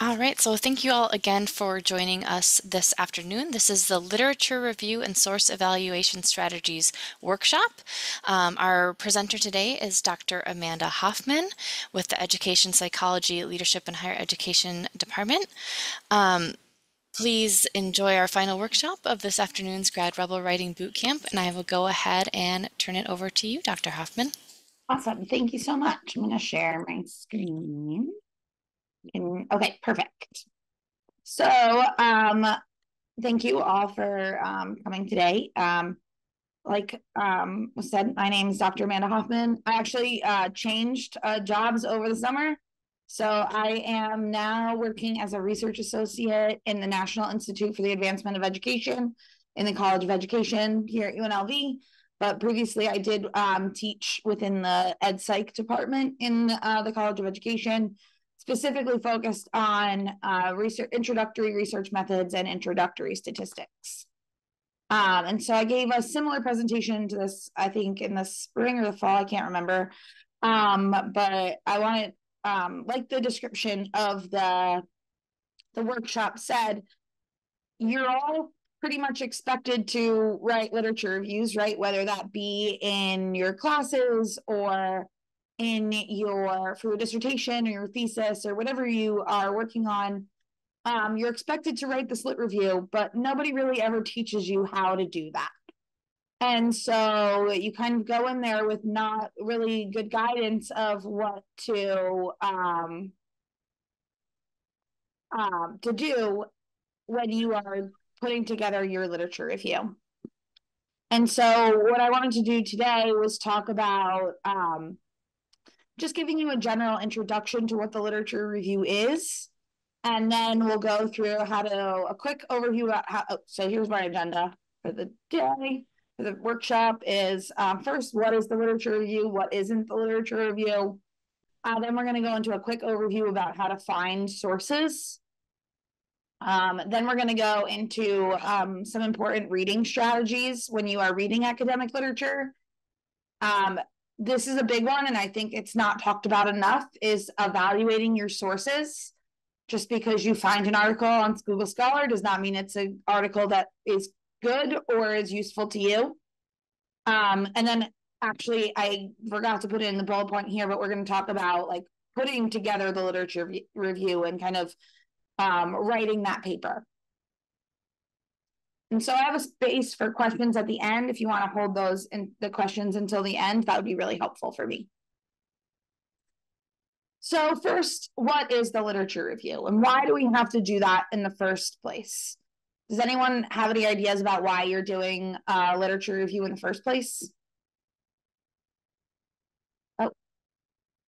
All right, so thank you all again for joining us this afternoon. This is the Literature Review and Source Evaluation Strategies workshop. Um, our presenter today is Dr. Amanda Hoffman with the Education Psychology, Leadership and Higher Education Department. Um, please enjoy our final workshop of this afternoon's Grad Rebel Writing Bootcamp, and I will go ahead and turn it over to you, Dr. Hoffman. Awesome. Thank you so much. I'm going to share my screen. Okay, perfect. So, um, thank you all for um, coming today. Um, like um, was said, my name is Dr. Amanda Hoffman. I actually uh, changed uh, jobs over the summer. So I am now working as a research associate in the National Institute for the Advancement of Education in the College of Education here at UNLV. But previously, I did um, teach within the Ed Psych department in uh, the College of Education specifically focused on uh, research, introductory research methods and introductory statistics. Um, and so I gave a similar presentation to this, I think in the spring or the fall, I can't remember. Um, but I wanted, um, like the description of the the workshop said, you're all pretty much expected to write literature reviews, right? Whether that be in your classes or in your for your dissertation or your thesis or whatever you are working on um, you're expected to write the lit review but nobody really ever teaches you how to do that. And so you kind of go in there with not really good guidance of what to um, um, to do when you are putting together your literature review. And so what i wanted to do today was talk about um, just giving you a general introduction to what the literature review is. And then we'll go through how to a quick overview about how. Oh, so here's my agenda for the day. For the workshop is um, first, what is the literature review? What isn't the literature review? Uh, then we're going to go into a quick overview about how to find sources. Um, then we're going to go into um, some important reading strategies when you are reading academic literature. Um, this is a big one and i think it's not talked about enough is evaluating your sources. Just because you find an article on google scholar does not mean it's an article that is good or is useful to you. Um, and then actually i forgot to put it in the bullet point here but we're going to talk about like putting together the literature review and kind of um, writing that paper and so I have a space for questions at the end. If you want to hold those in the questions until the end, that would be really helpful for me. So first, what is the literature review and why do we have to do that in the first place? Does anyone have any ideas about why you're doing a literature review in the first place? Oh,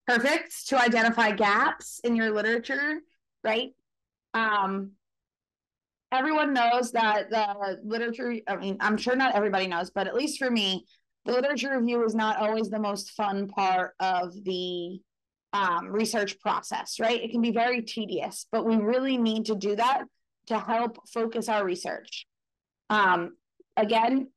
perfect. To identify gaps in your literature, right? Um, everyone knows that the literature, I mean, I'm sure not everybody knows, but at least for me, the literature review is not always the most fun part of the um, research process, right? It can be very tedious, but we really need to do that to help focus our research. Um, again,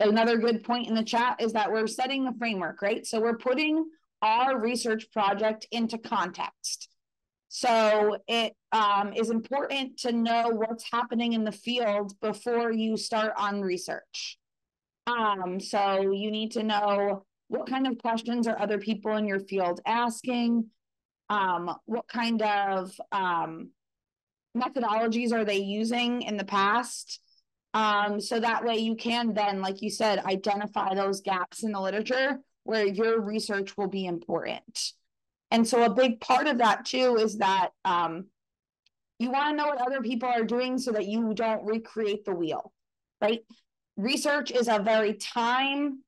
another good point in the chat is that we're setting the framework, right? So we're putting our research project into context. So it um, is important to know what's happening in the field before you start on research. Um, so you need to know what kind of questions are other people in your field asking? Um, what kind of um, methodologies are they using in the past? Um, so that way you can then, like you said, identify those gaps in the literature where your research will be important. And so a big part of that too is that um, you want to know what other people are doing so that you don't recreate the wheel, right? Research is a very time,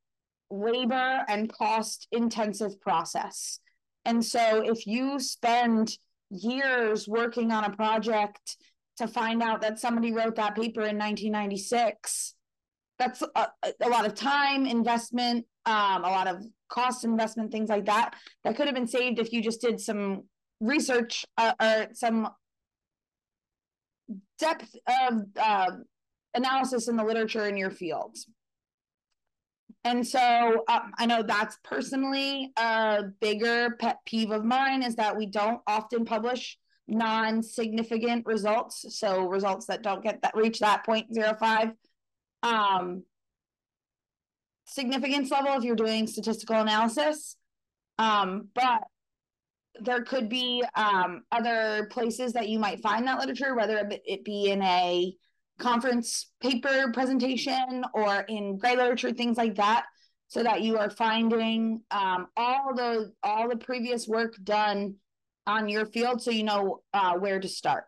labor, and cost intensive process. And so if you spend years working on a project to find out that somebody wrote that paper in 1996, that's a, a lot of time, investment, um, a lot of cost investment, things like that, that could have been saved if you just did some research uh, or some depth of uh, analysis in the literature in your field. And so um, I know that's personally a bigger pet peeve of mine is that we don't often publish non-significant results, so results that don't get that reach that 0.05. Um, significance level if you're doing statistical analysis. Um, but there could be um, other places that you might find that literature, whether it be in a conference paper presentation or in grey literature, things like that, so that you are finding um, all the all the previous work done on your field, so you know uh, where to start.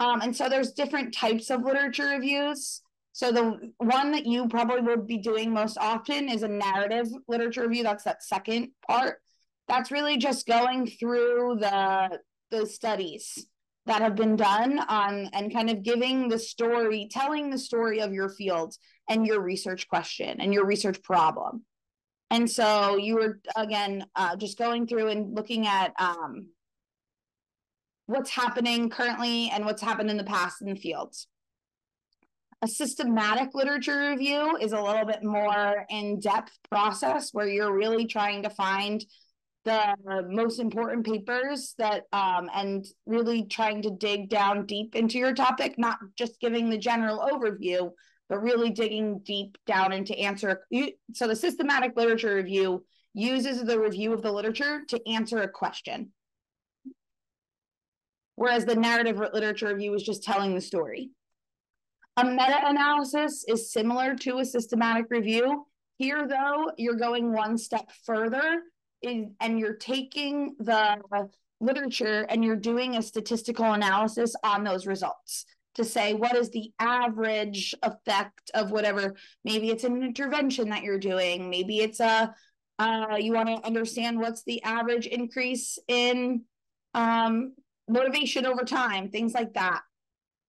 Um, and so there's different types of literature reviews. So the one that you probably would be doing most often is a narrative literature review. That's that second part. That's really just going through the the studies that have been done on and kind of giving the story, telling the story of your field and your research question and your research problem. And so you were again uh, just going through and looking at um, what's happening currently and what's happened in the past in the fields. A systematic literature review is a little bit more in-depth process where you're really trying to find the most important papers that um, and really trying to dig down deep into your topic, not just giving the general overview, but really digging deep down into answer. So the systematic literature review uses the review of the literature to answer a question. Whereas the narrative literature review is just telling the story. A meta-analysis is similar to a systematic review. Here, though, you're going one step further is, and you're taking the literature and you're doing a statistical analysis on those results to say what is the average effect of whatever. Maybe it's an intervention that you're doing. Maybe it's a uh, you want to understand what's the average increase in um, motivation over time things like that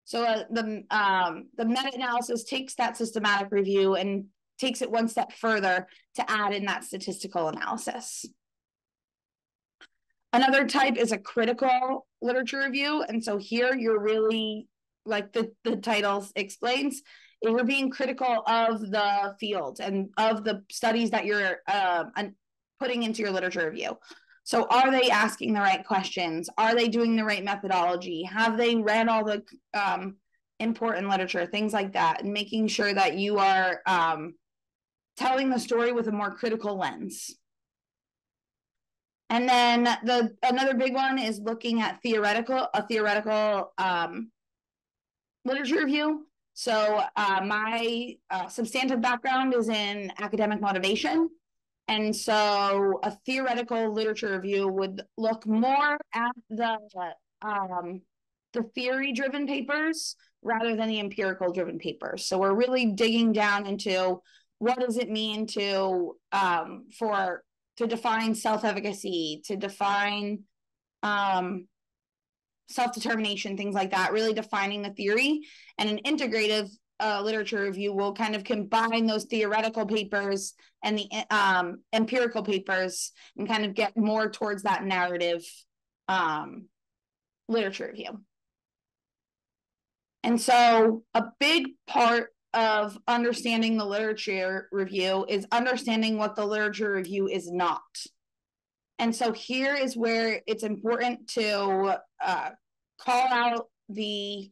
so uh, the um, the meta-analysis takes that systematic review and takes it one step further to add in that statistical analysis. Another type is a critical literature review. And so here you're really, like the, the title explains, you're being critical of the field and of the studies that you're uh, putting into your literature review. So are they asking the right questions? Are they doing the right methodology? Have they read all the um, important literature, things like that, and making sure that you are um, telling the story with a more critical lens. And then the another big one is looking at theoretical a theoretical um, literature review. So uh, my uh, substantive background is in academic motivation. And so a theoretical literature review would look more at the um, the theory driven papers rather than the empirical driven papers. So we're really digging down into what does it mean to um, for to define self efficacy, to define um, self determination, things like that. Really defining the theory and an integrative uh, literature review will kind of combine those theoretical papers and the um, empirical papers and kind of get more towards that narrative um, literature review. And so, a big part of understanding the literature review is understanding what the literature review is not. And so, here is where it's important to uh, call out the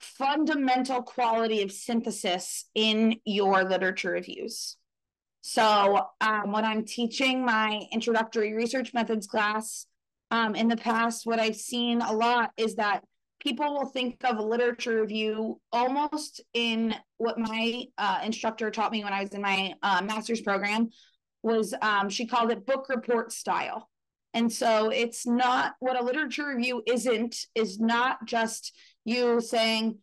fundamental quality of synthesis in your literature reviews. So, um, when I'm teaching my introductory research methods class um, in the past, what I've seen a lot is that people will think of a literature review almost in what my uh, instructor taught me when I was in my uh, master's program was um, she called it book report style. And so it's not what a literature review isn't, is not just you saying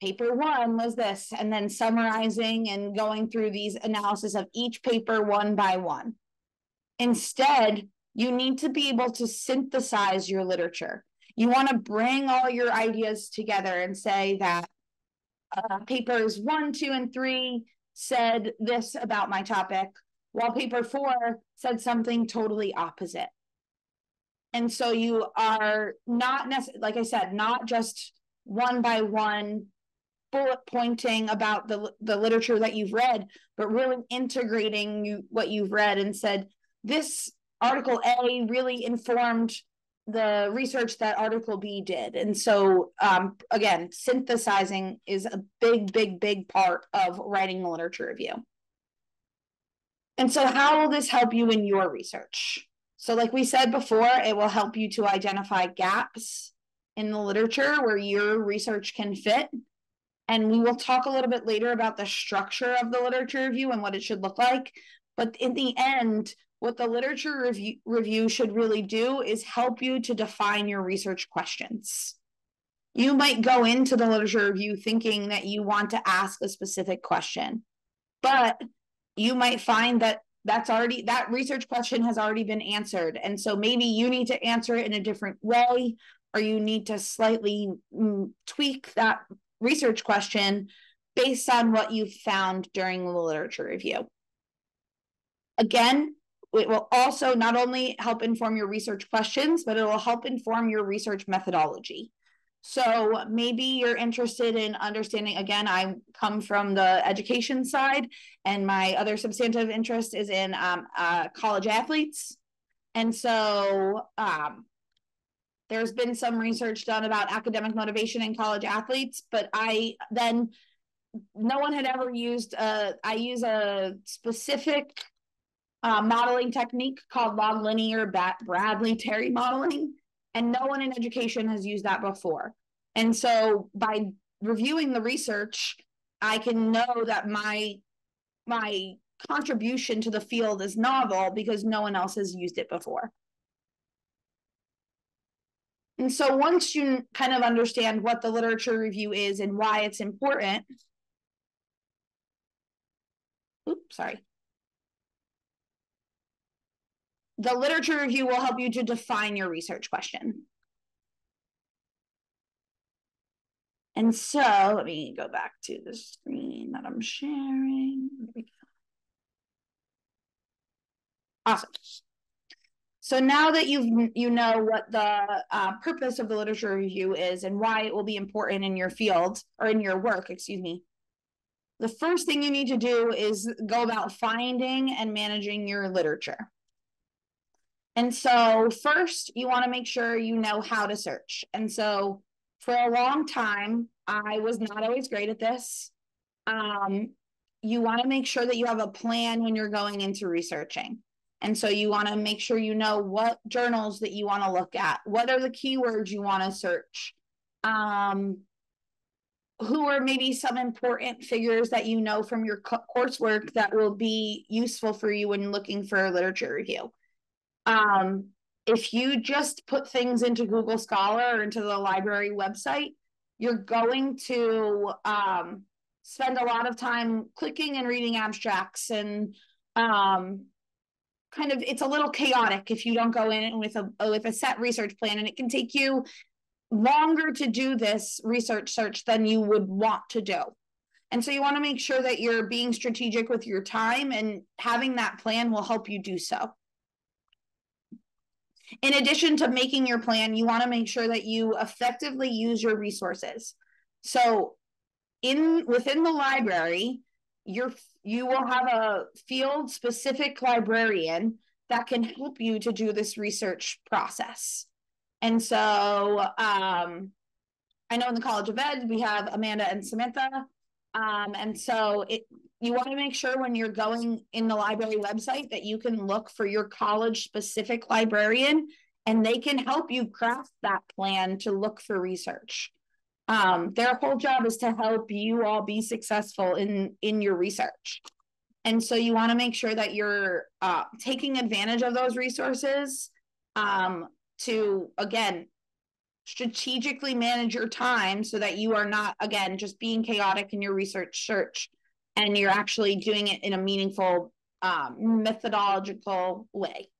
paper one was this, and then summarizing and going through these analysis of each paper one by one. Instead, you need to be able to synthesize your literature. You want to bring all your ideas together and say that uh, papers one, two, and three said this about my topic, while paper four said something totally opposite. And so you are not necessarily, like I said, not just one by one bullet pointing about the the literature that you've read, but really integrating you, what you've read and said this article A really informed the research that article b did. And so um, again synthesizing is a big big big part of writing a literature review and so how will this help you in your research? So like we said before it will help you to identify gaps in the literature where your research can fit. And we will talk a little bit later about the structure of the literature review and what it should look like. But in the end what the literature review, review should really do is help you to define your research questions. You might go into the literature review thinking that you want to ask a specific question, but you might find that that's already that research question has already been answered. And so maybe you need to answer it in a different way or you need to slightly mm, tweak that research question based on what you found during the literature review again it will also not only help inform your research questions, but it will help inform your research methodology. So maybe you're interested in understanding, again, I come from the education side, and my other substantive interest is in um, uh, college athletes. And so um, there's been some research done about academic motivation in college athletes, but I then no one had ever used a, I use a specific uh, modeling technique called log linear Bradley Terry modeling, and no one in education has used that before. And so by reviewing the research, I can know that my my contribution to the field is novel because no one else has used it before. And so once you kind of understand what the literature review is and why it's important, oops, sorry. The literature review will help you to define your research question. And so let me go back to the screen that I'm sharing. Awesome. So now that you've you know what the uh, purpose of the literature review is and why it will be important in your field or in your work, excuse me, the first thing you need to do is go about finding and managing your literature. And so, first, you want to make sure you know how to search. And so, for a long time, I was not always great at this. Um, you want to make sure that you have a plan when you're going into researching. And so, you want to make sure you know what journals that you want to look at, what are the keywords you want to search, um, who are maybe some important figures that you know from your co- coursework that will be useful for you when looking for a literature review. Um, if you just put things into Google Scholar or into the library website, you're going to um, spend a lot of time clicking and reading abstracts and um, kind of it's a little chaotic if you don't go in with a with a set research plan and it can take you longer to do this research search than you would want to do. And so you want to make sure that you're being strategic with your time and having that plan will help you do so in addition to making your plan, you want to make sure that you effectively use your resources. So in within the library, you're you will have a field specific librarian that can help you to do this research process. And so um, I know in the College of Ed, we have Amanda and Samantha. Um, and so it you want to make sure when you're going in the library website that you can look for your college specific librarian and they can help you craft that plan to look for research. Um, their whole job is to help you all be successful in in your research. And so you want to make sure that you're uh, taking advantage of those resources um, to, again, strategically manage your time so that you are not, again, just being chaotic in your research search and you're actually doing it in a meaningful um, methodological way.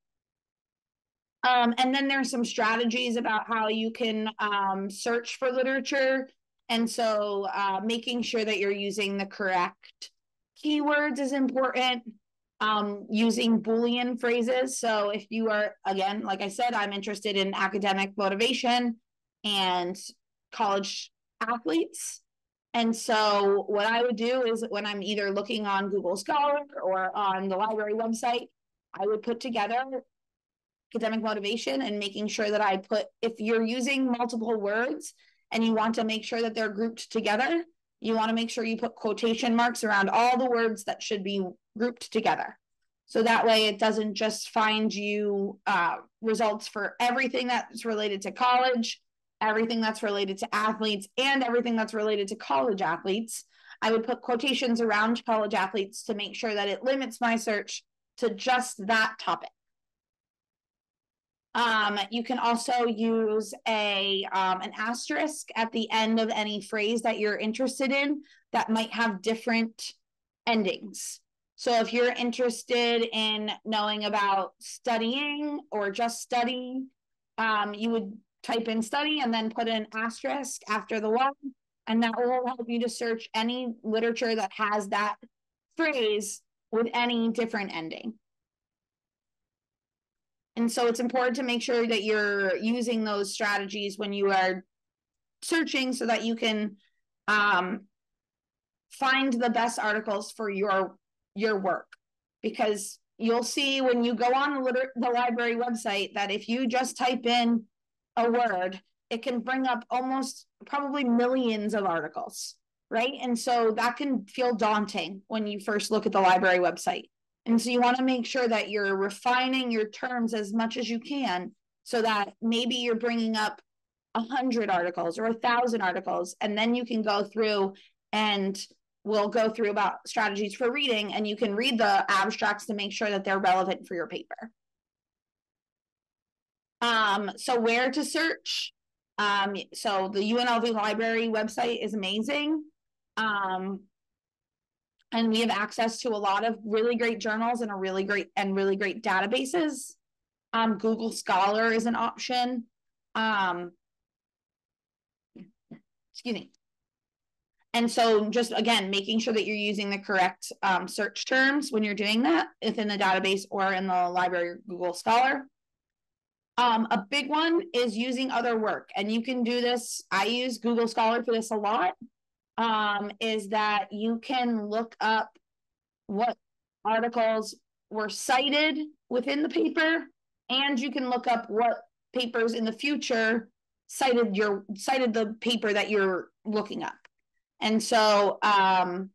Um, and then there's some strategies about how you can um, search for literature. And so uh, making sure that you're using the correct keywords is important. Um, using Boolean phrases. So if you are, again, like I said, I'm interested in academic motivation and college athletes. And so what I would do is when I'm either looking on Google Scholar or on the library website, I would put together academic motivation and making sure that I put, if you're using multiple words and you want to make sure that they're grouped together, you want to make sure you put quotation marks around all the words that should be grouped together. So that way it doesn't just find you uh, results for everything that's related to college, everything that's related to athletes, and everything that's related to college athletes. I would put quotations around college athletes to make sure that it limits my search to just that topic. Um, you can also use a um, an asterisk at the end of any phrase that you're interested in that might have different endings. So if you're interested in knowing about studying or just studying, um, you would type in study and then put an asterisk after the one, and that will help you to search any literature that has that phrase with any different ending. And so it's important to make sure that you're using those strategies when you are searching so that you can um, find the best articles for your your work. Because you'll see when you go on the, liter- the library website that if you just type in a word it can bring up almost probably millions of articles right? And so that can feel daunting when you first look at the library website and so you want to make sure that you're refining your terms as much as you can so that maybe you're bringing up a hundred articles or a thousand articles, and then you can go through and we'll go through about strategies for reading and you can read the abstracts to make sure that they're relevant for your paper. Um, so where to search? Um, so the UNLV library website is amazing. Um, and we have access to a lot of really great journals and a really great and really great databases. Um, Google Scholar is an option. Um, excuse me. And so just again, making sure that you're using the correct um, search terms when you're doing that within the database or in the library Google Scholar. Um, a big one is using other work. And you can do this. I use Google Scholar for this a lot um, is that you can look up what articles were cited within the paper, and you can look up what papers in the future cited your cited the paper that you're looking up. And so um,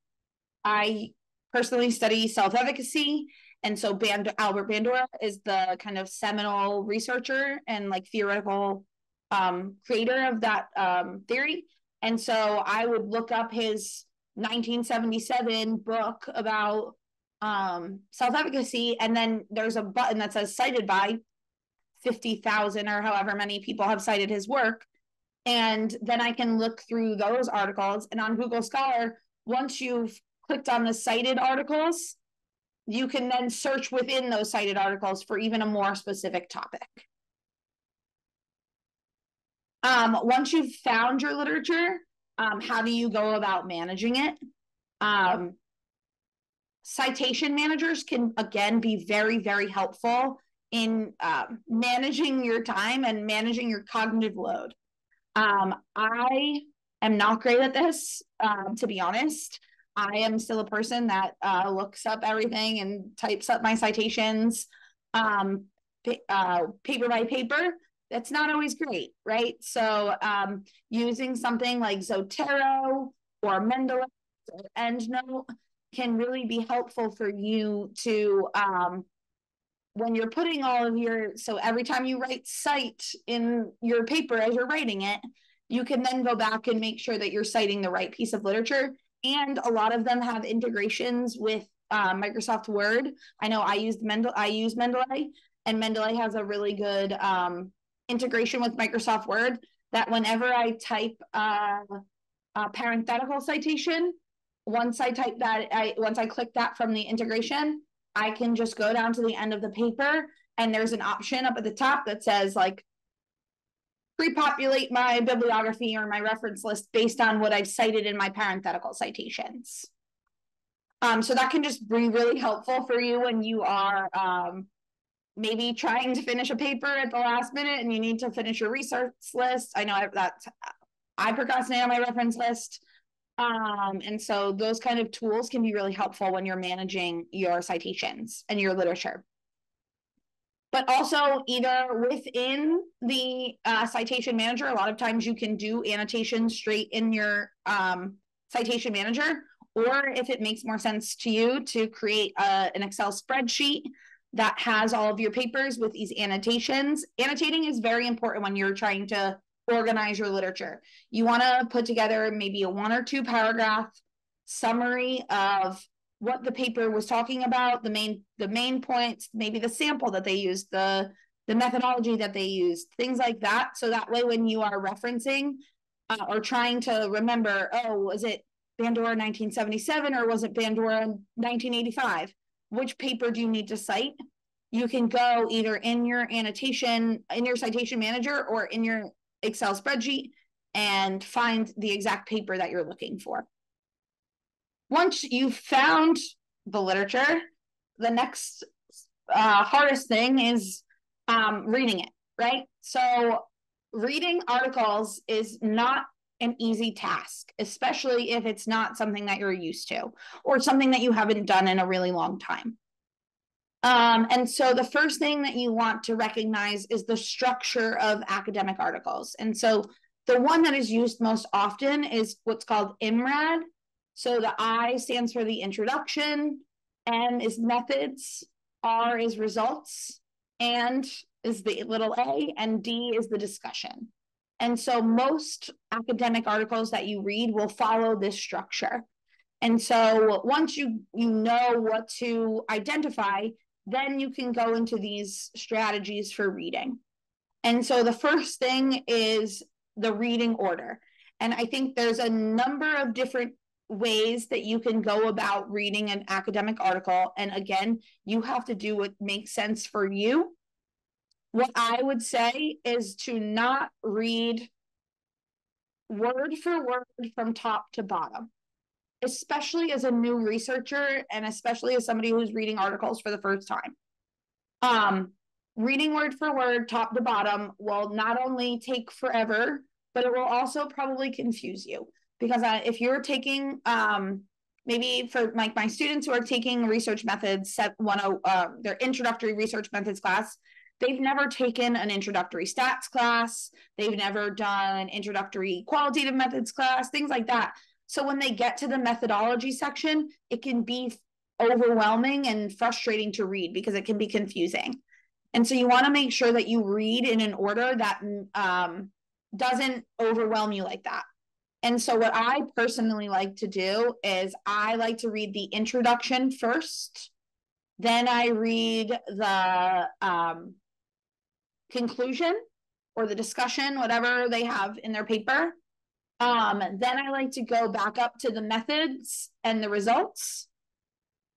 I personally study self-efficacy. And so Band- Albert Bandura is the kind of seminal researcher and like theoretical um, creator of that um, theory. And so I would look up his 1977 book about um, self efficacy, and then there's a button that says cited by 50,000 or however many people have cited his work. And then I can look through those articles. And on Google Scholar, once you've clicked on the cited articles, you can then search within those cited articles for even a more specific topic. Um, once you've found your literature, um, how do you go about managing it? Um, citation managers can again be very, very helpful in uh, managing your time and managing your cognitive load. Um, I am not great at this, um, to be honest. I am still a person that uh, looks up everything and types up my citations um, uh, paper by paper that's not always great, right? So um, using something like Zotero or Mendeley or EndNote can really be helpful for you to um, when you're putting all of your so every time you write cite in your paper as you're writing it you can then go back and make sure that you're citing the right piece of literature and a lot of them have integrations with uh, microsoft word i know i used mendel i use mendeley and mendeley has a really good um, integration with Microsoft Word that whenever I type uh, a parenthetical citation, once I type that, I once I click that from the integration, I can just go down to the end of the paper and there's an option up at the top that says like pre-populate my bibliography or my reference list based on what I've cited in my parenthetical citations. Um, so that can just be really helpful for you when you are um, maybe trying to finish a paper at the last minute and you need to finish your research list. I know that I procrastinate on my reference list. Um, and so those kind of tools can be really helpful when you're managing your citations and your literature. but also either within the uh, citation manager, a lot of times you can do annotations straight in your um, citation manager, or if it makes more sense to you to create a, uh, an Excel spreadsheet that has all of your papers with these annotations. Annotating is very important when you're trying to organize your literature. You want to put together maybe a one or two paragraph summary of what the paper was talking about, the main the main points, maybe the sample that they used, the the methodology that they used, things like that. So that way, when you are referencing uh, or trying to remember, oh, was it Bandura 1977 or was it Bandura 1985? Which paper do you need to cite? You can go either in your annotation, in your citation manager, or in your Excel spreadsheet and find the exact paper that you're looking for once you've found the literature, the next uh, hardest thing is um, reading it, right? So, reading articles is not an easy task, especially if it's not something that you're used to or something that you haven't done in a really long time. Um, and so the first thing that you want to recognize is the structure of academic articles. And so the one that is used most often is what's called IMRAD, so the I stands for the introduction, M is methods, R is results, and is the little a, and D is the discussion. And so most academic articles that you read will follow this structure. And so once you you know what to identify, then you can go into these strategies for reading. And so the first thing is the reading order. And I think there's a number of different ways that you can go about reading an academic article. And again, you have to do what makes sense for you. What I would say is to not read word for word from top to bottom, especially as a new researcher and especially as somebody who's reading articles for the first time. Um, reading word for word, top to bottom, will not only take forever, but it will also probably confuse you because if you're taking um, maybe for like my students who are taking research methods set one oh uh, their introductory research methods class they've never taken an introductory stats class. They've never done an introductory qualitative methods class things like that. So when they get to the methodology section it can be overwhelming and frustrating to read because it can be confusing. And so you want to make sure that you read in an order that um, doesn't overwhelm you like that. And so, what I personally like to do is I like to read the introduction first, then I read the um, conclusion or the discussion, whatever they have in their paper. Um, then I like to go back up to the methods and the results.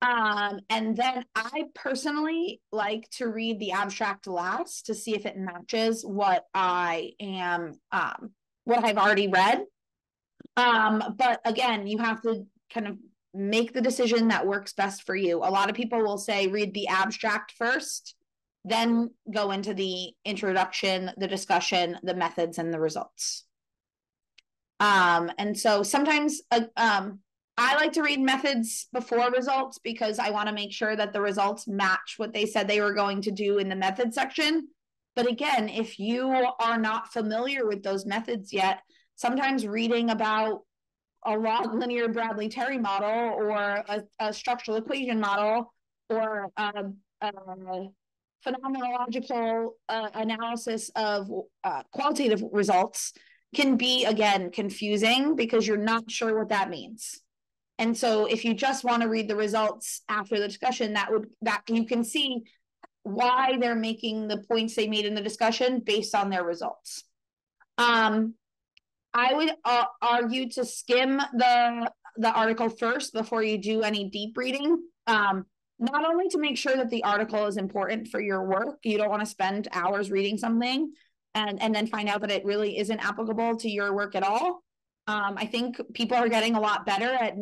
Um, and then I personally like to read the abstract last to see if it matches what I am, um, what I've already read. Um, but again, you have to kind of make the decision that works best for you. A lot of people will say read the abstract first, then go into the introduction, the discussion, the methods, and the results. Um, and so sometimes uh, um, I like to read methods before results because I want to make sure that the results match what they said they were going to do in the method section. But again, if you are not familiar with those methods yet, sometimes reading about a log linear Bradley Terry model or a, a structural equation model or a, a phenomenological uh, analysis of uh, qualitative results can be again confusing because you're not sure what that means. And so if you just want to read the results after the discussion, that would that you can see why they're making the points they made in the discussion based on their results. Um, I would uh, argue to skim the the article first before you do any deep reading. Um, not only to make sure that the article is important for your work, you don't want to spend hours reading something and and then find out that it really isn't applicable to your work at all. Um, I think people are getting a lot better at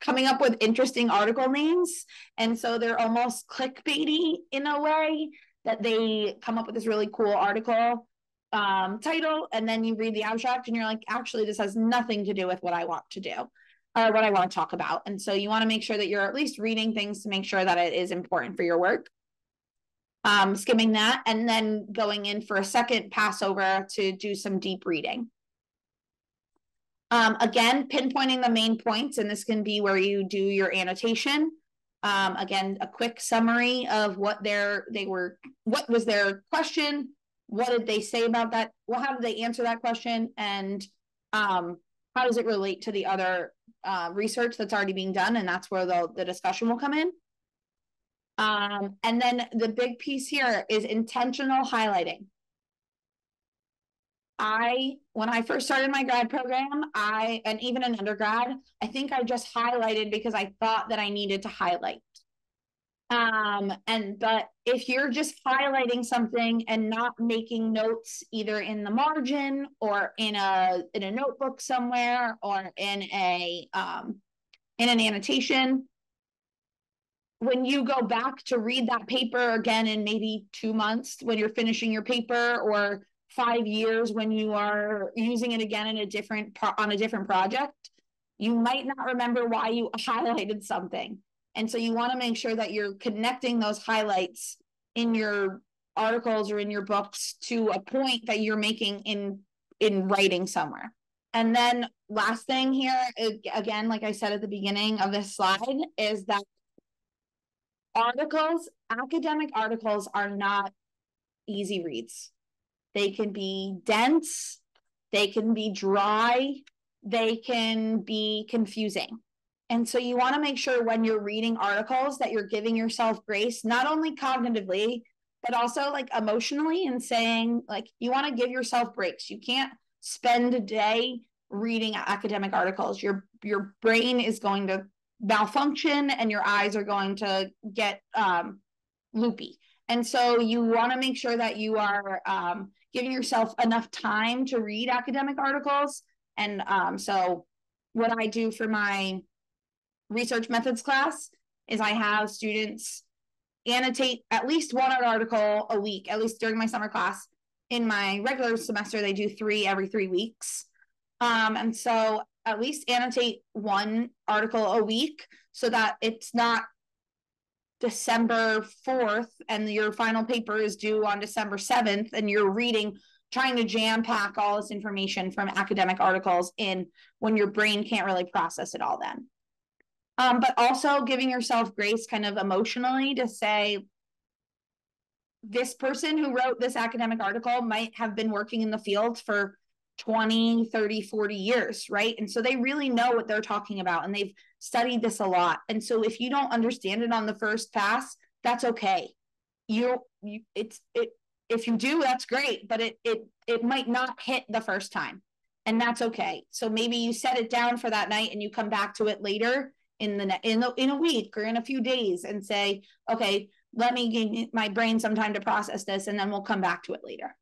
coming up with interesting article names, and so they're almost clickbaity in a way that they come up with this really cool article um, title and then you read the abstract and you're like, actually, this has nothing to do with what I want to do or what I want to talk about. And so you want to make sure that you're at least reading things to make sure that it is important for your work. um, skimming that, and then going in for a second Passover to do some deep reading. Um, again, pinpointing the main points, and this can be where you do your annotation. Um, again, a quick summary of what their they were, what was their question, what did they say about that, well, how did they answer that question, and um, how does it relate to the other uh, research that's already being done, and that's where the the discussion will come in. Um, and then the big piece here is intentional highlighting. I, when I first started my grad program, I, and even an undergrad, I think I just highlighted because I thought that I needed to highlight. Um, and, but if you're just highlighting something and not making notes either in the margin or in a, in a notebook somewhere or in a, um, in an annotation, when you go back to read that paper again in maybe two months when you're finishing your paper or five years when you are using it again in a different part on a different project you might not remember why you highlighted something and so you want to make sure that you're connecting those highlights in your articles or in your books to a point that you're making in in writing somewhere and then last thing here again like i said at the beginning of this slide is that articles, academic articles are not easy reads. They can be dense, they can be dry, they can be confusing. And so you want to make sure when you're reading articles that you're giving yourself grace, not only cognitively, but also like emotionally and saying, like, you want to give yourself breaks. You can't spend a day reading academic articles. Your your brain is going to malfunction and your eyes are going to get um, loopy. And so you want to make sure that you are um, giving yourself enough time to read academic articles. And um, so, what I do for my research methods class is I have students annotate at least one article a week, at least during my summer class. In my regular semester, they do three every three weeks. Um, and so at least annotate one article a week so that it's not December 4th and your final paper is due on December 7th and you're reading trying to jam pack all this information from academic articles in when your brain can't really process it all then. Um, but also giving yourself grace kind of emotionally to say, this person who wrote this academic article might have been working in the field for 20, 30, 40 years, right? And so they really know what they're talking about and they've studied this a lot. And so if you don't understand it on the first pass, that's okay. You you it's it if you do, that's great, but it it it might not hit the first time. And that's okay. So maybe you set it down for that night and you come back to it later in the in the, in a week or in a few days and say, okay, let me give my brain some time to process this and then we'll come back to it later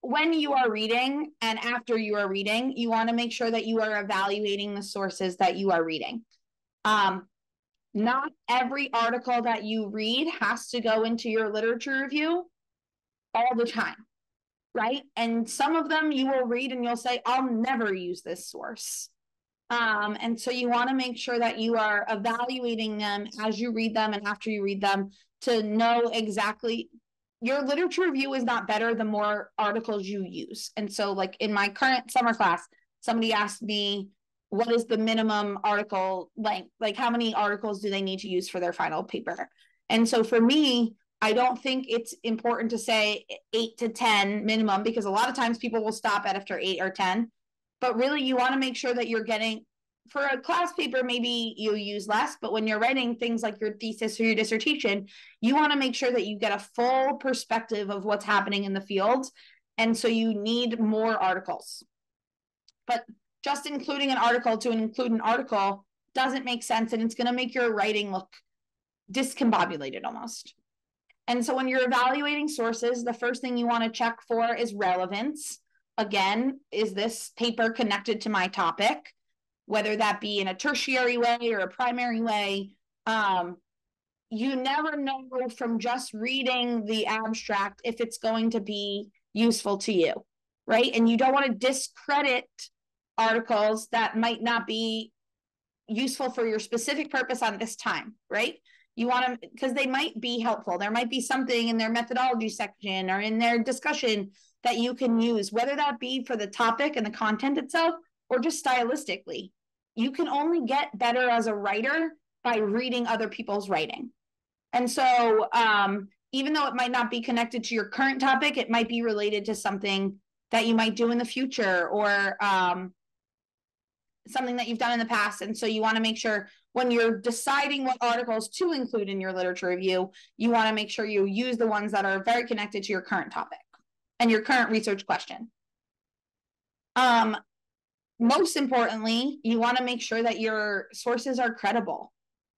when you are reading and after you are reading, you want to make sure that you are evaluating the sources that you are reading. Um, not every article that you read has to go into your literature review all the time, right? And some of them you will read and you'll say, I'll never use this source. Um, and so you want to make sure that you are evaluating them as you read them and after you read them to know exactly your literature review is not better the more articles you use. And so, like in my current summer class, somebody asked me, what is the minimum article length? Like, how many articles do they need to use for their final paper? And so, for me, I don't think it's important to say eight to 10 minimum because a lot of times people will stop at after eight or 10. But really, you want to make sure that you're getting for a class paper, maybe you use less, but when you're writing things like your thesis or your dissertation, you want to make sure that you get a full perspective of what's happening in the field. And so you need more articles. But just including an article to include an article doesn't make sense. And it's going to make your writing look discombobulated almost. And so when you're evaluating sources, the first thing you want to check for is relevance. Again, is this paper connected to my topic? whether that be in a tertiary way or a primary way. Um, you never know from just reading the abstract if it's going to be useful to you, right? And you don't want to discredit articles that might not be useful for your specific purpose on this time, right? You want to, because they might be helpful. There might be something in their methodology section or in their discussion that you can use, whether that be for the topic and the content itself or just stylistically. You can only get better as a writer by reading other people's writing. And so, um, even though it might not be connected to your current topic, it might be related to something that you might do in the future or um, something that you've done in the past. And so you want to make sure when you're deciding what articles to include in your literature review, you want to make sure you use the ones that are very connected to your current topic and your current research question. Um, most importantly, you want to make sure that your sources are credible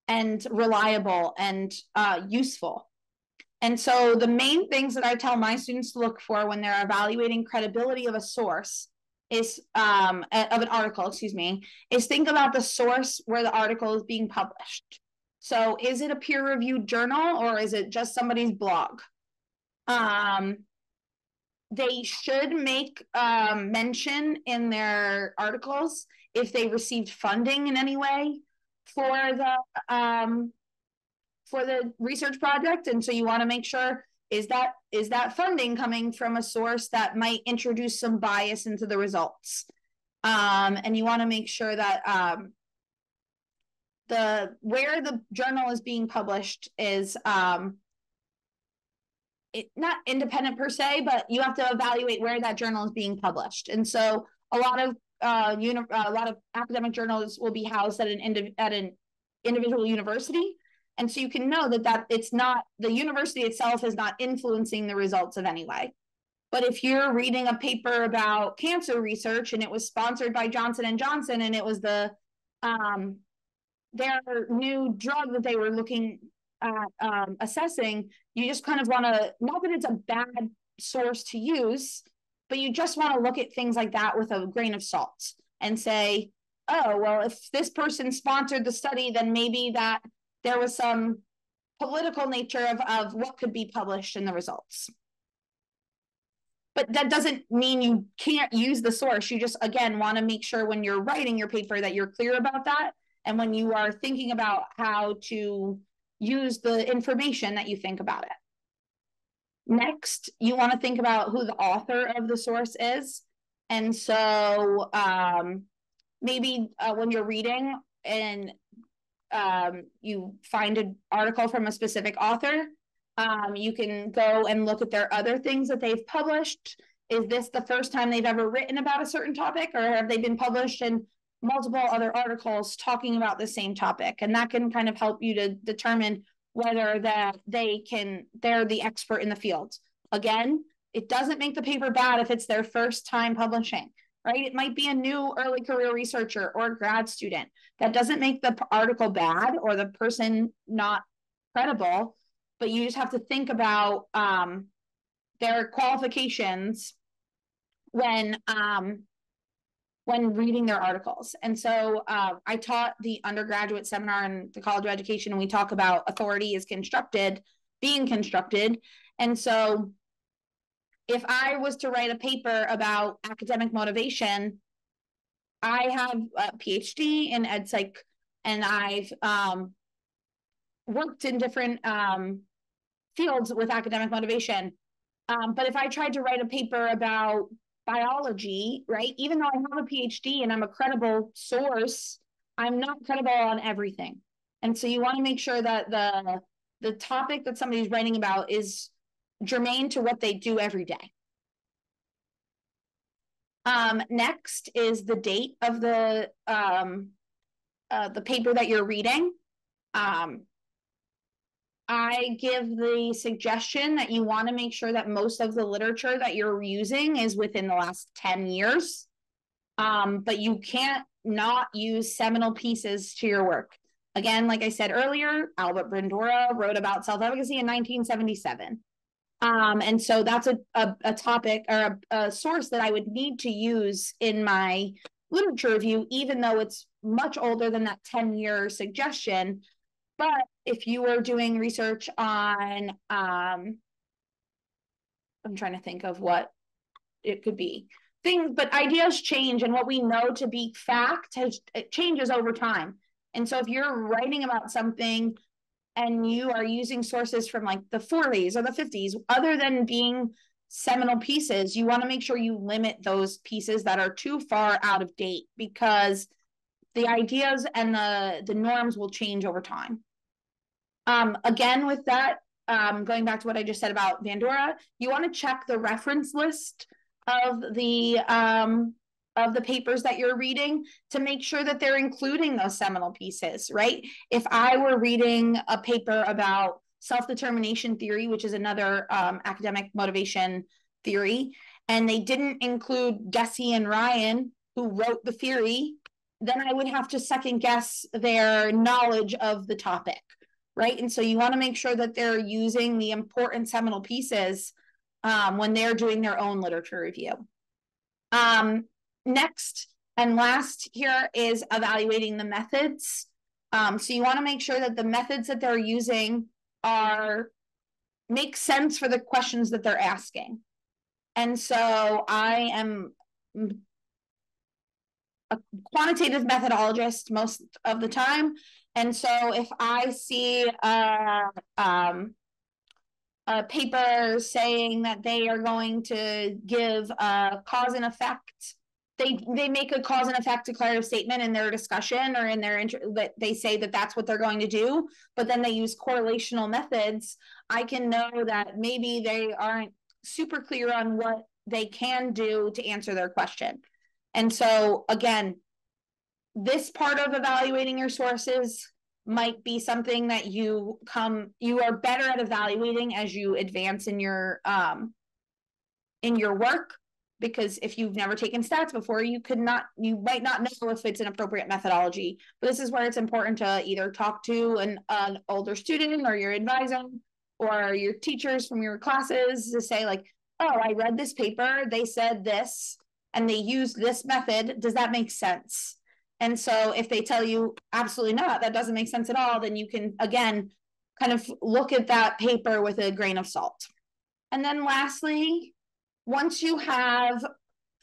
and reliable and uh, useful. And so the main things that I tell my students to look for when they're evaluating credibility of a source is um, of an article, excuse me, is think about the source where the article is being published. So is it a peer-reviewed journal or is it just somebody's blog? Um, they should make um, mention in their articles if they received funding in any way for the um, for the research project, and so you want to make sure is that is that funding coming from a source that might introduce some bias into the results? Um, and you want to make sure that um, the where the journal is being published is um, it, not independent per se but you have to evaluate where that journal is being published and so a lot of uh, uni- a lot of academic journals will be housed at an indiv- at an individual university and so you can know that that it's not the university itself is not influencing the results of any way. But if you're reading a paper about cancer research and it was sponsored by Johnson and Johnson and it was the um, their new drug that they were looking at um, assessing, you just kind of want to not that it's a bad source to use, but you just want to look at things like that with a grain of salt and say, oh well, if this person sponsored the study, then maybe that there was some political nature of, of what could be published in the results. But that doesn't mean you can't use the source. You just, again, want to make sure when you're writing your paper that you're clear about that. And when you are thinking about how to use the information that you think about it. Next, you want to think about who the author of the source is. And so um, maybe uh, when you're reading and um, you find an article from a specific author. Um, you can go and look at their other things that they've published. Is this the first time they've ever written about a certain topic, or have they been published in multiple other articles talking about the same topic? And that can kind of help you to determine whether that they can they're the expert in the field. Again, it doesn't make the paper bad if it's their first time publishing right? It might be a new early career researcher or grad student. That doesn't make the article bad or the person not credible, but you just have to think about um, their qualifications when um, when reading their articles. And so uh, I taught the undergraduate seminar in the College of Education, and we talk about authority is constructed, being constructed. And so if I was to write a paper about academic motivation, I have a PhD in ed psych and I've um, worked in different um, fields with academic motivation. Um, but if I tried to write a paper about biology, right, even though I have a PhD and I'm a credible source, I'm not credible on everything. And so you want to make sure that the the topic that somebody's writing about is germane to what they do every day. Um, next is the date of the um, uh, the paper that you're reading. Um, I give the suggestion that you want to make sure that most of the literature that you're using is within the last 10 years. Um, but you can't not use seminal pieces to your work. Again, like I said earlier, Albert Bandura wrote about self efficacy in 1977. Um, and so that's a, a, a topic or a, a source that I would need to use in my literature review, even though it's much older than that 10 year suggestion. But if you were doing research on, um, I'm trying to think of what it could be things, but ideas change, and what we know to be fact has it changes over time. And so if you're writing about something and you are using sources from like the 40s or the 50s, other than being seminal pieces, you want to make sure you limit those pieces that are too far out of date because the ideas and the the norms will change over time. Um, again, with that, um, going back to what I just said about Bandura, you want to check the reference list of the um, of the papers that you're reading to make sure that they're including those seminal pieces, right? If I were reading a paper about self-determination theory, which is another um, academic motivation theory, and they didn't include Deci and Ryan, who wrote the theory, then I would have to second guess their knowledge of the topic, right? And so you want to make sure that they're using the important seminal pieces um, when they're doing their own literature review. Um, next and last here is evaluating the methods. Um, so you want to make sure that the methods that they're using are make sense for the questions that they're asking. And so I am a quantitative methodologist most of the time. And so if I see a, um, a paper saying that they are going to give a cause and effect they they make a cause and effect declarative statement in their discussion or in their inter- that they say that that's what they're going to do but then they use correlational methods i can know that maybe they aren't super clear on what they can do to answer their question. And so again this part of evaluating your sources might be something that you come you are better at evaluating as you advance in your um in your work because if you've never taken stats before, you could not, you might not know if it's an appropriate methodology. But this is where it's important to either talk to an, an older student or your advisor or your teachers from your classes to say like, oh, I read this paper, they said this, and they used this method. Does that make sense? And so if they tell you absolutely not, that doesn't make sense at all, then you can again kind of look at that paper with a grain of salt. And then lastly, once you have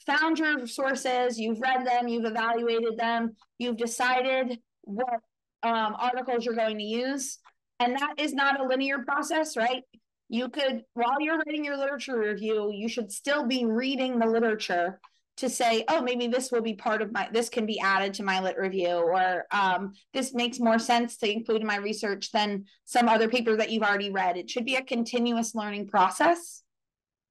found your sources, you've read them, you've evaluated them, you've decided what um, articles you're going to use. And that is not a linear process, right? You could, while you're writing your literature review, you should still be reading the literature to say, oh, maybe this will be part of my, this can be added to my lit review, or um, this makes more sense to include in my research than some other paper that you've already read. It should be a continuous learning process.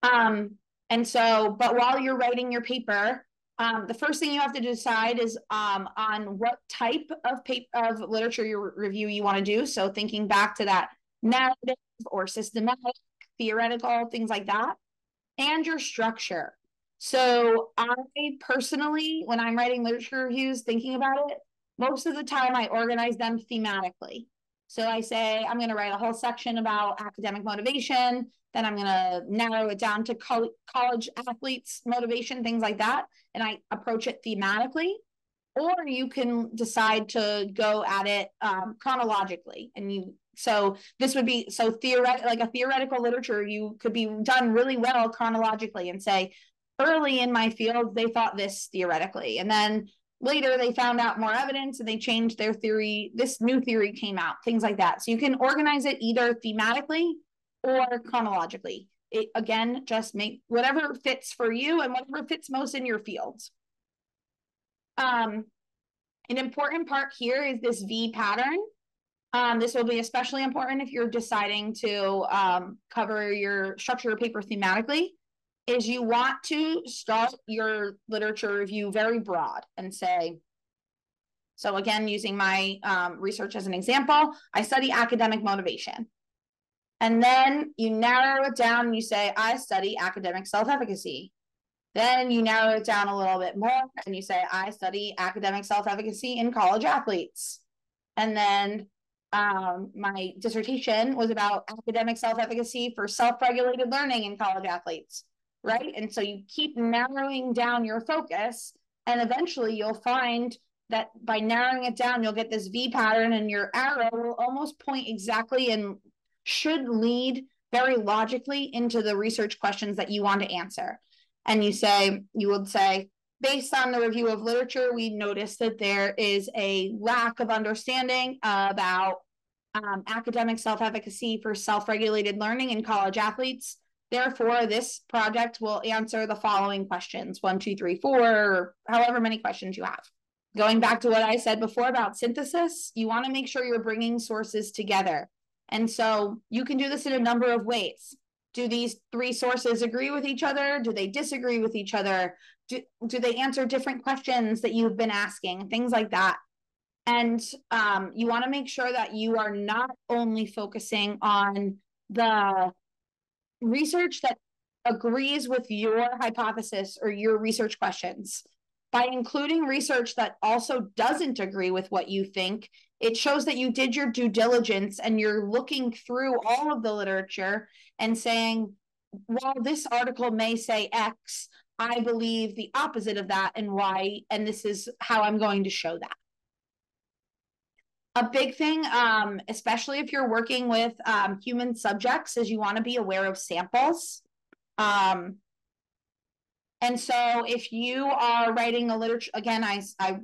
Um, and so, but while you're writing your paper, um, the first thing you have to decide is um, on what type of paper of literature your review you want to do. So thinking back to that narrative or systematic, theoretical, things like that, and your structure. So I personally, when I'm writing literature reviews, thinking about it, most of the time I organize them thematically. So I say I'm going to write a whole section about academic motivation. Then I'm going to narrow it down to co- college athletes' motivation, things like that. And I approach it thematically. Or you can decide to go at it um, chronologically. And you, so this would be so theoretical, like a theoretical literature, you could be done really well chronologically and say, early in my field, they thought this theoretically. And then later they found out more evidence and they changed their theory. This new theory came out, things like that. So you can organize it either thematically or chronologically. It again just make whatever fits for you and whatever fits most in your fields. Um, an important part here is this V pattern. Um, this will be especially important if you're deciding to um, cover your structure your paper thematically. Is you want to start your literature review very broad and say, so again, using my um, research as an example, I study academic motivation. And then you narrow it down and you say, I study academic self efficacy. Then you narrow it down a little bit more and you say, I study academic self efficacy in college athletes. And then um, my dissertation was about academic self efficacy for self regulated learning in college athletes, right? And so you keep narrowing down your focus, and eventually you'll find that by narrowing it down, you'll get this V pattern, and your arrow will almost point exactly and should lead very logically into the research questions that you want to answer. And you say, you would say, based on the review of literature, we noticed that there is a lack of understanding about um, academic self-efficacy for self-regulated learning in college athletes. Therefore, this project will answer the following questions, one, two, three, four, however many questions you have. Going back to what I said before about synthesis, you want to make sure you're bringing sources together. And so you can do this in a number of ways. Do these three sources agree with each other? Do they disagree with each other? Do, do they answer different questions that you've been asking? Things like that. And um, you want to make sure that you are not only focusing on the research that agrees with your hypothesis or your research questions. By including research that also doesn't agree with what you think, it shows that you did your due diligence and you're looking through all of the literature and saying, while this article may say X, I believe the opposite of that and why, and this is how I'm going to show that. A big thing, um, especially if you're working with um, human subjects, is you want to be aware of samples. Um, and so if you are writing a literature, again, I, I,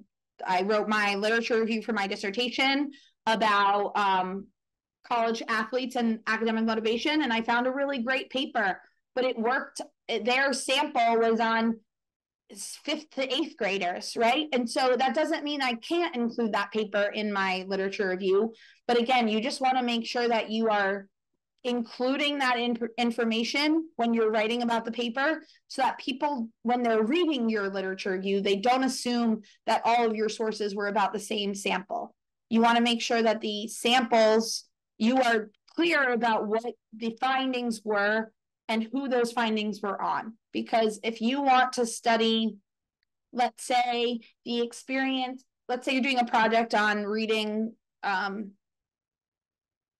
I wrote my literature review for my dissertation about um, college athletes and academic motivation, and I found a really great paper, but it worked. Their sample was on fifth to eighth graders, right? And so that doesn't mean I can't include that paper in my literature review. But again, you just want to make sure that you are including that in information when you're writing about the paper so that people, when they're reading your literature review, they don't assume that all of your sources were about the same sample. You want to make sure that the samples, you are clear about what the findings were and who those findings were on. Because if you want to study, let's say, the experience, let's say you're doing a project on reading um,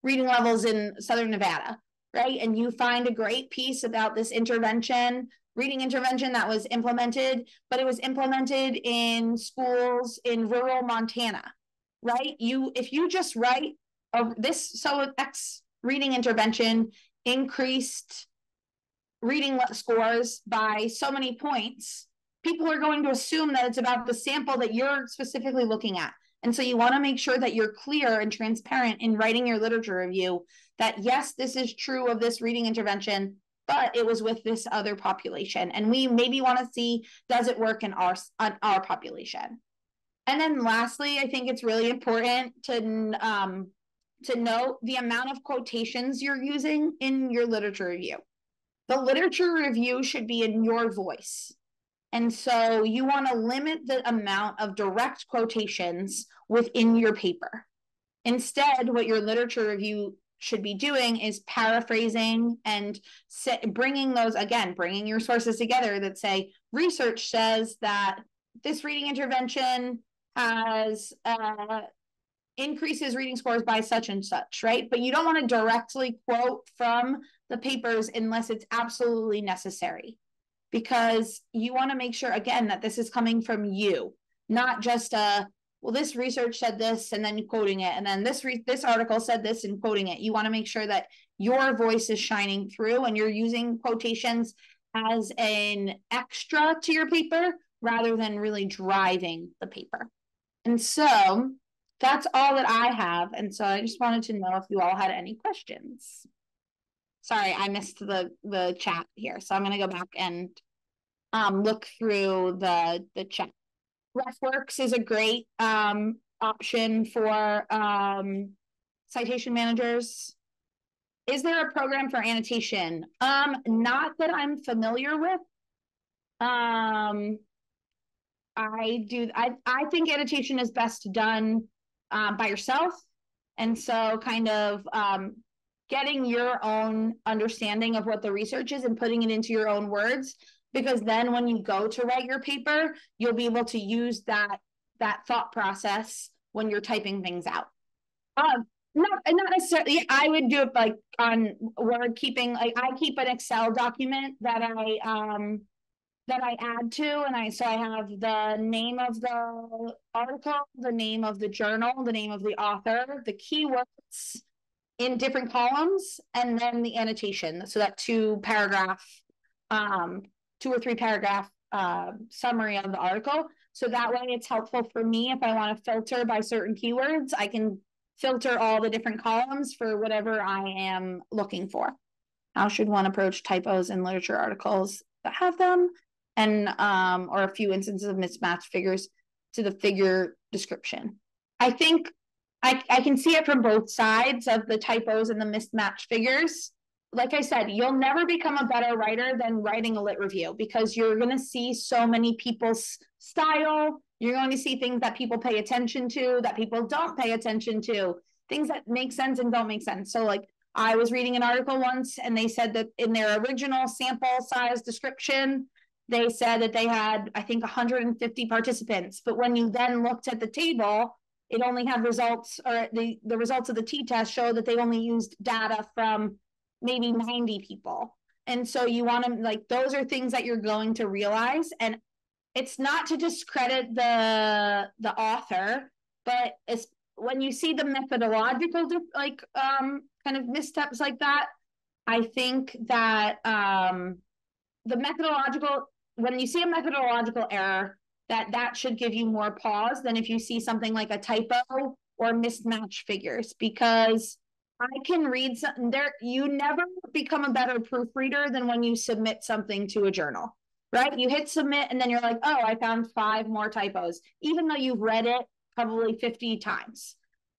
reading levels in Southern Nevada, right? And you find a great piece about this intervention, reading intervention that was implemented, but it was implemented in schools in rural Montana, right? You, if you just write of this, so X reading intervention increased reading scores by so many points, people are going to assume that it's about the sample that you're specifically looking at. And so you want to make sure that you're clear and transparent in writing your literature review that yes, this is true of this reading intervention, but it was with this other population. And we maybe want to see does it work in our on our population. And then lastly, I think it's really important to um, to note the amount of quotations you're using in your literature review the literature review should be in your voice. And so you want to limit the amount of direct quotations within your paper. Instead, what your literature review should be doing is paraphrasing and bringing those again, bringing your sources together that say research says that this reading intervention has uh, increases reading scores by such and such, right? But you don't want to directly quote from the papers unless it's absolutely necessary. Because you want to make sure again that this is coming from you not just a well this research said this and then quoting it. And then this re- this article said this and quoting it. You want to make sure that your voice is shining through and you're using quotations as an extra to your paper rather than really driving the paper. And so that's all that i have. And so i just wanted to know if you all had any questions sorry, I missed the the chat here, so I'm gonna go back and um look through the the chat. RefWorks is a great um option for um citation managers. Is there a program for annotation? Um, not that I'm familiar with. Um, I do. I I think annotation is best done um, by yourself, and so kind of um, getting your own understanding of what the research is and putting it into your own words because then when you go to write your paper you'll be able to use that that thought process when you're typing things out. Um not not necessarily i would do it like on word keeping like i keep an excel document that i um that i add to and i so i have the name of the article the name of the journal the name of the author the keywords in different columns and then the annotation. So that two paragraph, um, two or three paragraph uh, summary of the article. So that way it's helpful for me if I want to filter by certain keywords, I can filter all the different columns for whatever I am looking for. How should one approach typos in literature articles that have them? And um, or a few instances of mismatched figures to the figure description. I think I, I can see it from both sides of the typos and the mismatched figures. Like I said, you'll never become a better writer than writing a lit review because you're going to see so many people's style. You're going to see things that people pay attention to, that people don't pay attention to, things that make sense and don't make sense. So, like, I was reading an article once and they said that in their original sample size description, they said that they had, I think, 150 participants. But when you then looked at the table, it only had results, or the, the results of the t test show that they only used data from maybe 90 people. And so you want to, like, those are things that you're going to realize. And it's not to discredit the the author, but it's when you see the methodological, like, um, kind of missteps like that, I think that um, the methodological when you see a methodological error, that that should give you more pause than if you see something like a typo or mismatch figures because I can read something there. You never become a better proofreader than when you submit something to a journal, right? You hit submit and then you're like, oh, I found five more typos, even though you've read it probably 50 times.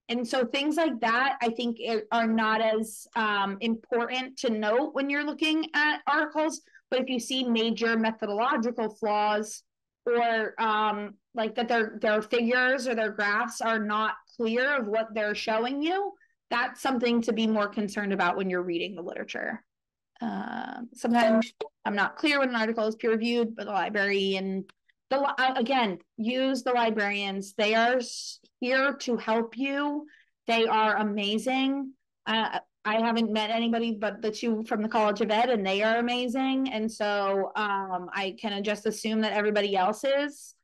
And so things like that, I think, are not as um, important to note when you're looking at articles but if you see major methodological flaws or um, like that their their figures or their graphs are not clear of what they're showing you, that's something to be more concerned about when you're reading the literature. Uh, sometimes I'm not clear when an article is peer reviewed, but the library and the again use the librarians. They are here to help you. They are amazing. Uh, I haven't met anybody but the two from the College of Ed, and they are amazing. And so um, I can just assume that everybody else is.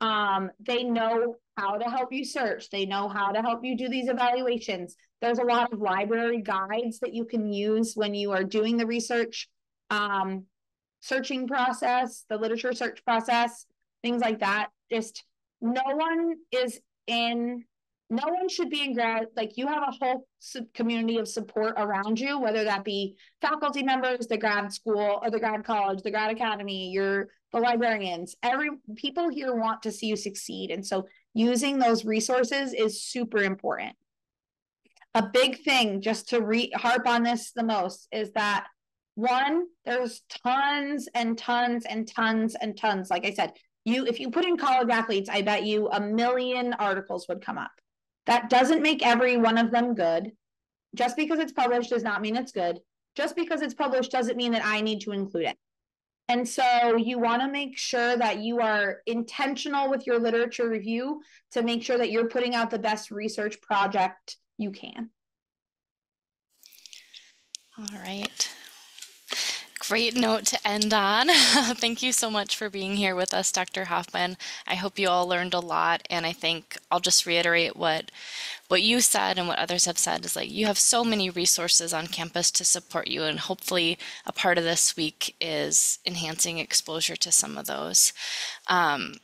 Um, they know how to help you search. They know how to help you do these evaluations. There's a lot of library guides that you can use when you are doing the research um, searching process, the literature search process, things like that. Just no one is in no one should be in grad like you have a whole community of support around you whether that be faculty members the grad school or the grad college the grad academy your the librarians. Every people here want to see you succeed and so using those resources is super important. A big thing just to re harp on this the most is that one there's tons and tons and tons and tons. Like i said you if you put in college athletes i bet you a million articles would come up that doesn't make every one of them good. Just because it's published does not mean it's good. Just because it's published doesn't mean that I need to include it. And so you want to make sure that you are intentional with your literature review to make sure that you're putting out the best research project you can. All right great note to end on. Thank you so much for being here with us, Dr. Hoffman. I hope you all learned a lot, and I think I'll just reiterate what what you said and what others have said is like you have so many resources on campus to support you, and hopefully a part of this week is enhancing exposure to some of those. Um,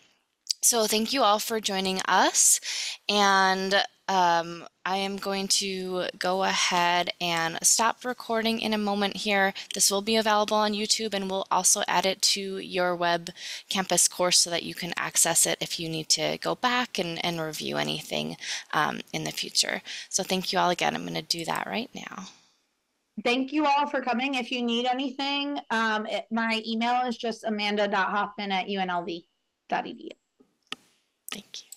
so thank you all for joining us, and um, I am going to go ahead and stop recording in a moment here. This will be available on YouTube and we'll also add it to your web campus course so that you can access it if you need to go back and, and review anything um, in the future. So thank you all again. I'm going to do that right now. Thank you all for coming. If you need anything, um, it, my email is just amanda.hoffman at unlv.edu. Thank you.